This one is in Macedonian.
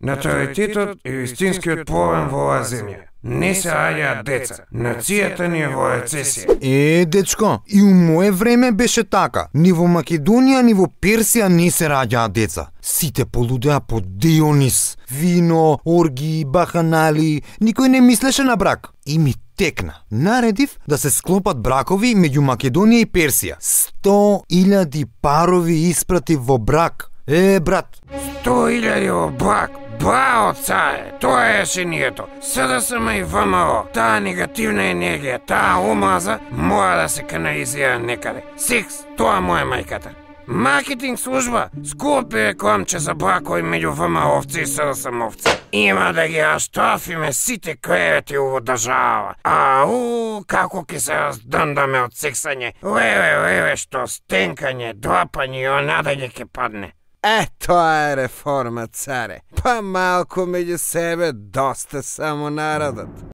Наталитетот е вистинскиот проблем во оваа земја. Не се раѓаат деца. Нацијата ни е во рецесија. Е, дечко, и у мое време беше така. Ни во Македонија, ни во Персија не се раѓаат деца. Сите полудеа по Дионис. Вино, орги, баханали, никој не мислеше на брак. И ми текна. Наредив да се склопат бракови меѓу Македонија и Персија. 100.000 парови испрати во брак. Е, брат, Сто илјади во брак. Браво, царе! Тоа е решението. СДСМ и ВМРО. Таа негативна енергија, таа омраза мора да се канализира некаде. Секс, тоа му е мајката. Маркетинг служба, скупи рекламче за бракови меѓу ВМРО-овци и СДСМ-овци. Има да ги раштрафиме сите кревети во држава. Ау, како ќе се раздандаме од сексање. Леле, леле, што стенкање, драпање и онадалје ќе падне. Е, тоа е реформа, царе. Па малку меѓу себе доста само народот.